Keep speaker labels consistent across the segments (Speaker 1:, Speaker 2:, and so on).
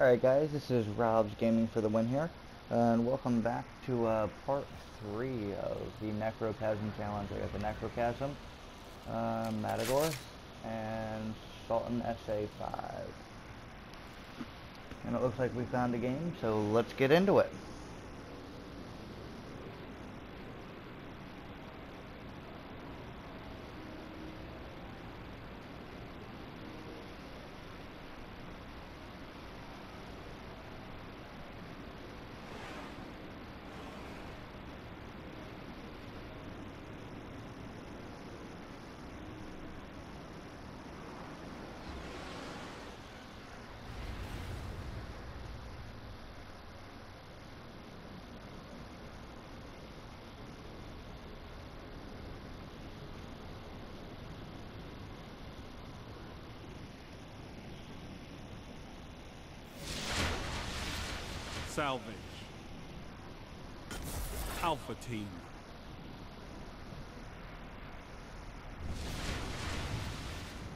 Speaker 1: Alright guys, this is Rob's Gaming for the win here, and welcome back to uh, part 3 of the Necrochasm Challenge. I got the Necrochasm, uh, Matador, and Sultan SA5. And it looks like we found a game, so let's get into it.
Speaker 2: Salvage. Alpha Team.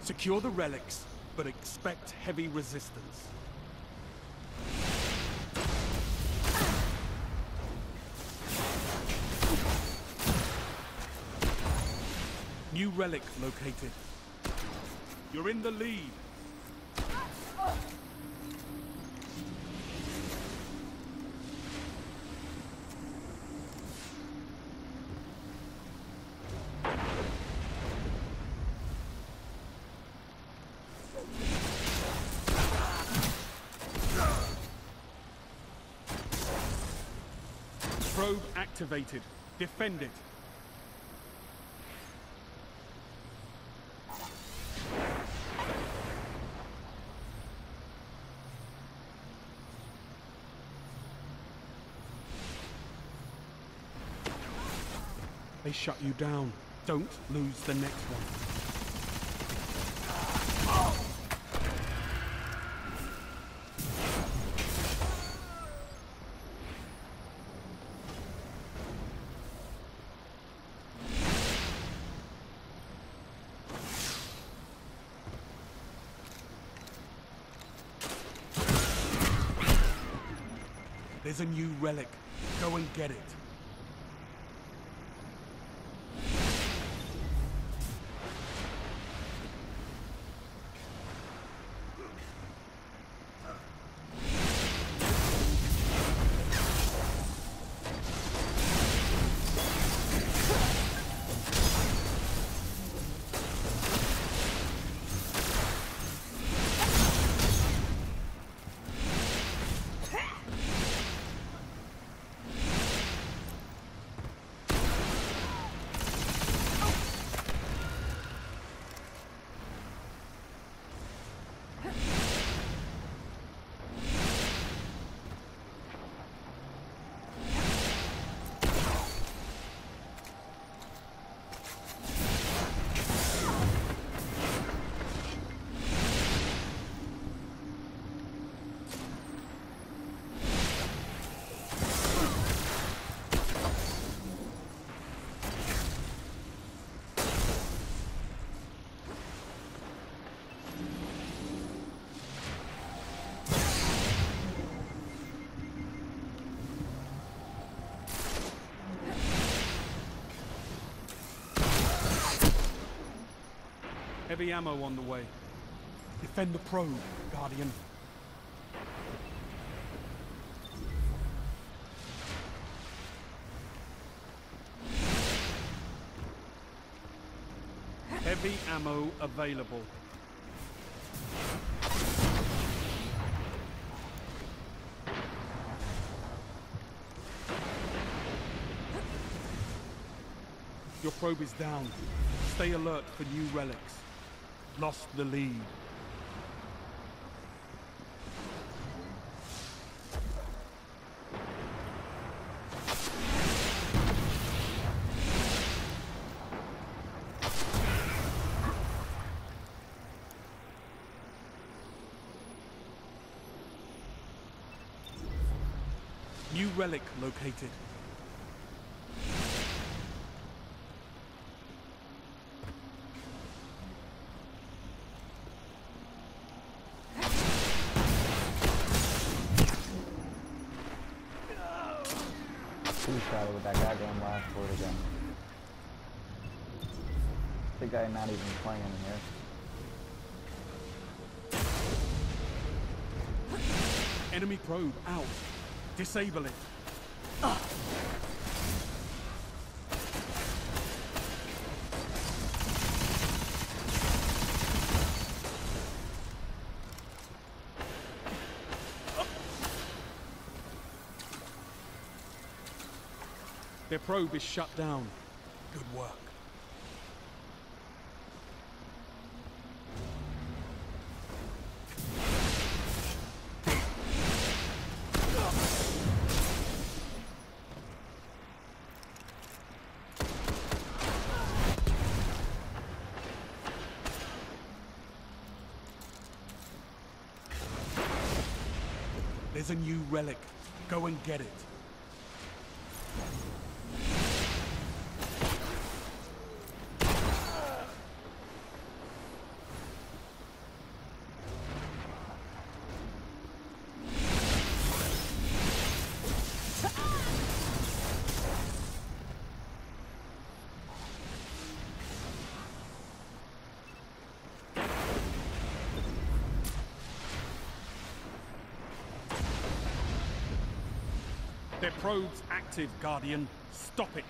Speaker 2: Secure the relics, but expect heavy resistance. New relic located. You're in the lead. Probe activated. Defend it. They shut you down. Don't lose the next one. There's a new relic. Go and get it. Heavy ammo on the way. Defend the probe, Guardian. Heavy ammo available. Your probe is down. Stay alert for new relics. Lost the lead. New relic located.
Speaker 1: Not even playing here.
Speaker 2: Enemy probe out. Disable it. Their probe is shut down. Good work. There's a new relic. Go and get it. Their probe's active, Guardian. Stop it.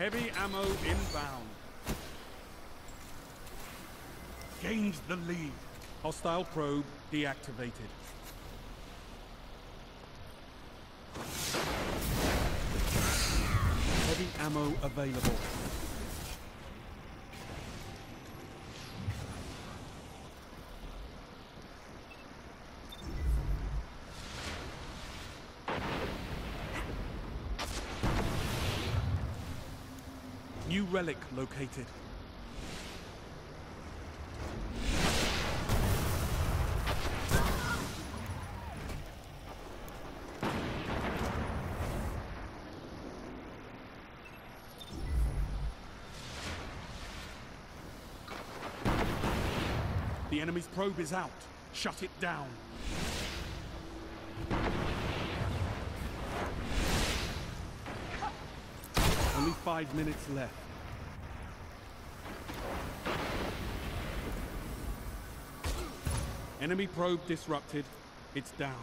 Speaker 2: Heavy ammo inbound. Gained the lead. Hostile probe deactivated. Heavy ammo available. Relic located. The enemy's probe is out. Shut it down. Only five minutes left. Enemy probe disrupted. It's down.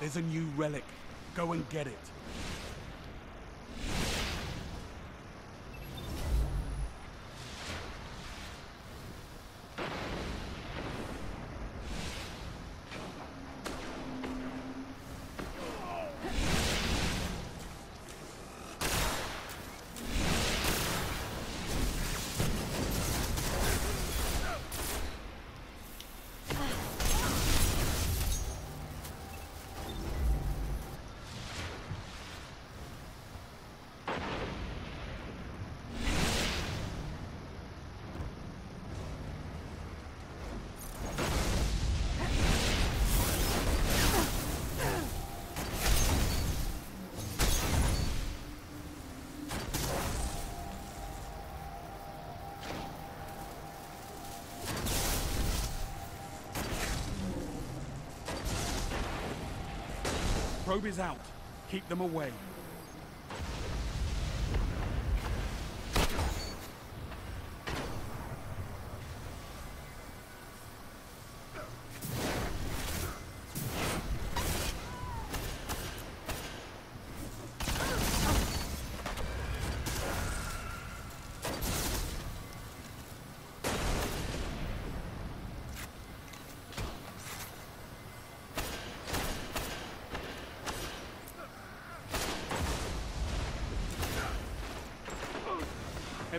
Speaker 2: There's a new relic. Go and get it. Probe is out. Keep them away.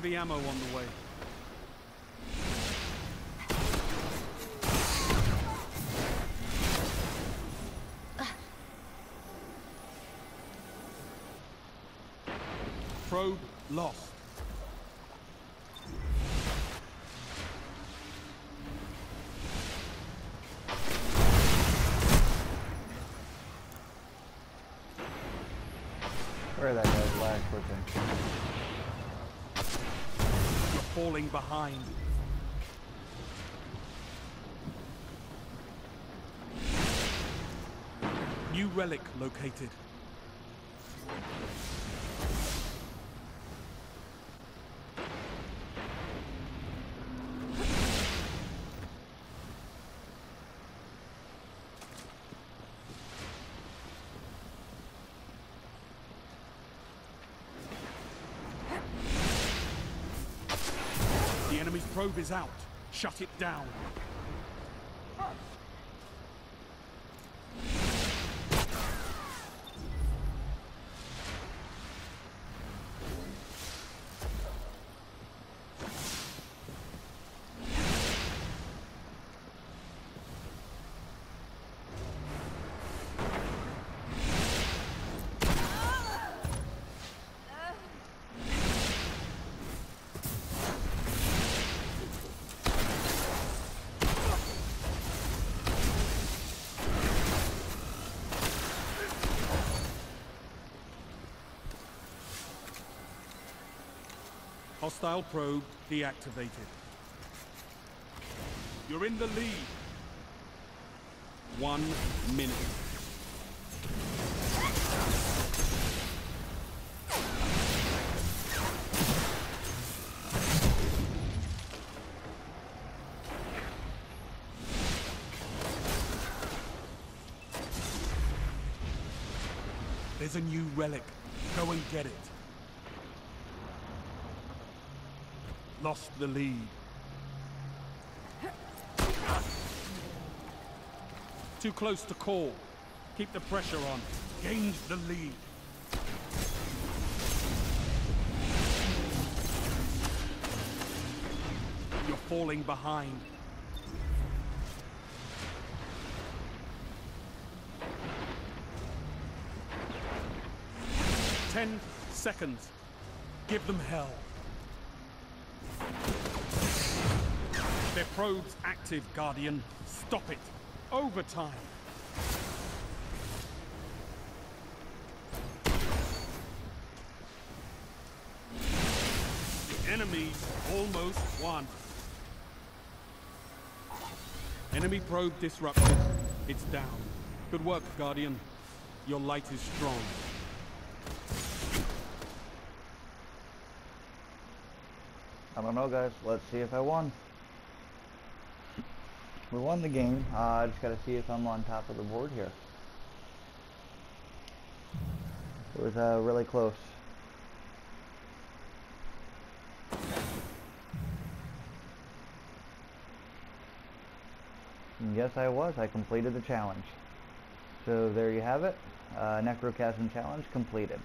Speaker 2: Heavy ammo on the way. Probe lost.
Speaker 1: Where that guy's lag switching.
Speaker 2: Falling behind. New relic located. Probe is out. Shut it down. Hostile probe deactivated. You're in the lead. One minute. There's a new relic. Go and get it. Lost the lead. Too close to call. Keep the pressure on. Gained the lead. You're falling behind. Ten seconds. Give them hell. Their probe's active, Guardian. Stop it. Overtime. The enemy almost won. Enemy probe disrupted. It's down. Good work, Guardian. Your light is strong.
Speaker 1: I don't know, guys. Let's see if I won. We won the game. Uh, I just gotta see if I'm on top of the board here. It was uh, really close. And yes, I was. I completed the challenge. So there you have it. Uh, Necrochasm challenge completed.